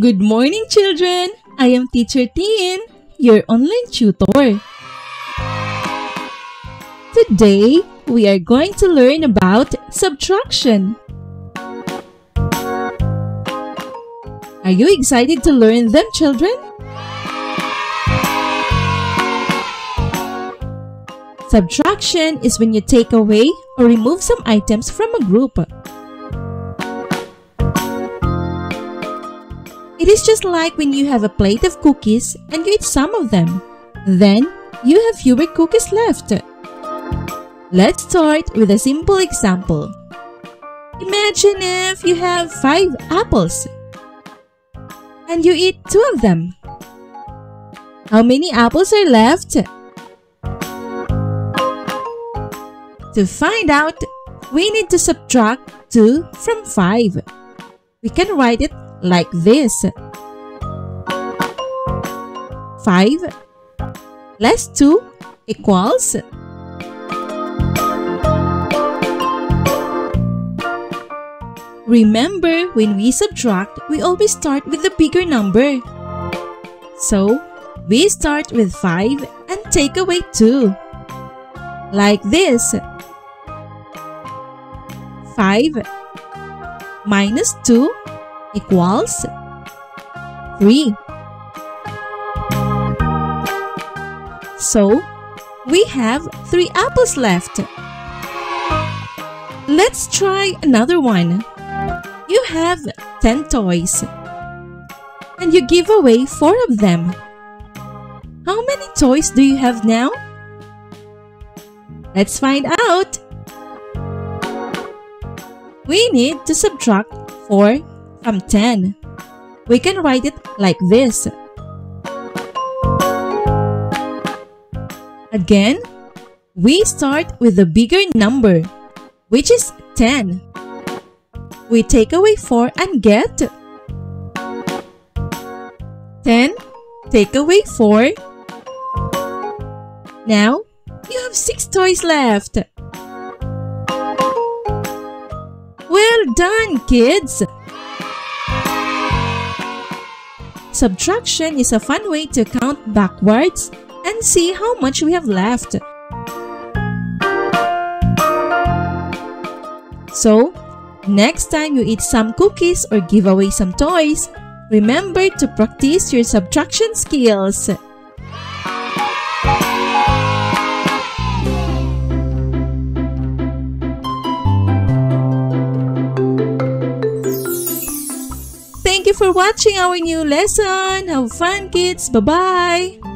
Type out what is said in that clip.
Good morning, children! I am Teacher Tine, your online tutor. Today, we are going to learn about subtraction. Are you excited to learn them, children? Subtraction is when you take away or remove some items from a group. It is just like when you have a plate of cookies and you eat some of them. Then, you have fewer cookies left. Let's start with a simple example. Imagine if you have 5 apples and you eat 2 of them. How many apples are left? To find out, we need to subtract 2 from 5. We can write it like this. 5 less 2 equals Remember, when we subtract, we always start with the bigger number. So, we start with 5 and take away 2. Like this. 5 minus 2 equals 3. So, we have 3 apples left. Let's try another one. You have 10 toys and you give away 4 of them. How many toys do you have now? Let's find out. We need to subtract 4 from 10. We can write it like this. Again, we start with the bigger number, which is 10. We take away 4 and get 10 take away 4. Now, you have 6 toys left. Done, kids! Subtraction is a fun way to count backwards and see how much we have left. So, next time you eat some cookies or give away some toys, remember to practice your subtraction skills. For watching our new lesson. Have fun, kids. Bye-bye.